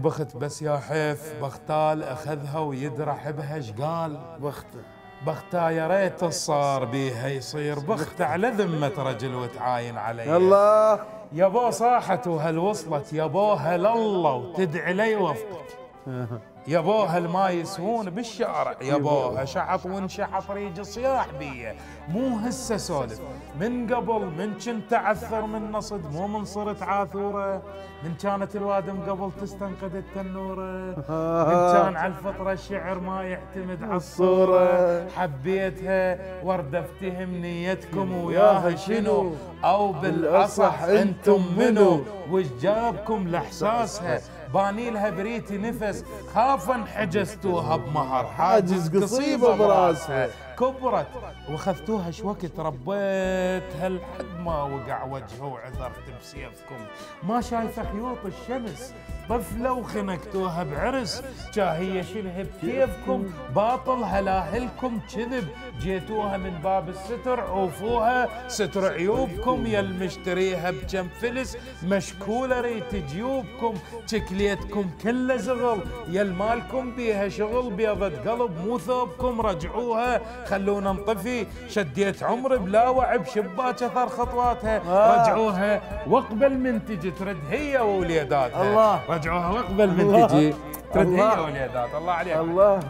بخت بس يا حيف بختال أخذها ويدرح بها شقال بخته. بختا يا ريت صار بيها يصير بخت على ذمة رجل وتعاين علي الله يابو صاحت وهل وصلت يابوها لله وتدعي لي وفقك يابوها الما يسوون بالشارع يابوها شحط وانشحط ريج صياح بيه. مو هسه سولف. من قبل من كنت تعثر من نصد مو من صرت عاثوره. من كانت الوادم قبل تستنقد التنورة. من كان على الفطرة الشعر ما يعتمد على الصورة. حبيتها ورده افتهم نيتكم وياها شنو؟ أو بالأصح أنتم منو؟ وش جابكم لإحساسها؟ باني لها بريتي نفس خافا حجزتوها بمهر حاجز قصيبة براسها. كبرت وأخذتوها شو وقت ربيتها لحد ما وقع وجهه وعثرت بسيفكم. ما شايفة خيوط الشمس طفله وخنقتوها بعرس. جاهيه شلها بكيفكم باطل هلاهلكم كذب. جيتوها من باب الستر عوفوها. ستر عيوبكم يا المشتريها بجم فلس. مشكولة ريت جيوبكم شكليتكم كله زغل. يا المالكم بيها شغل بيضة قلب مو ثوبكم رجعوها. خلونا نطفي. شديت عمري بلا وعي بشباك اثر خطواتها. آه. رجعوها. واقبل من تجي ترد هي ووليداتها. الله. رجعوها واقبل من تجي. ترد هي الله. ووليداتها الله عليك. الله.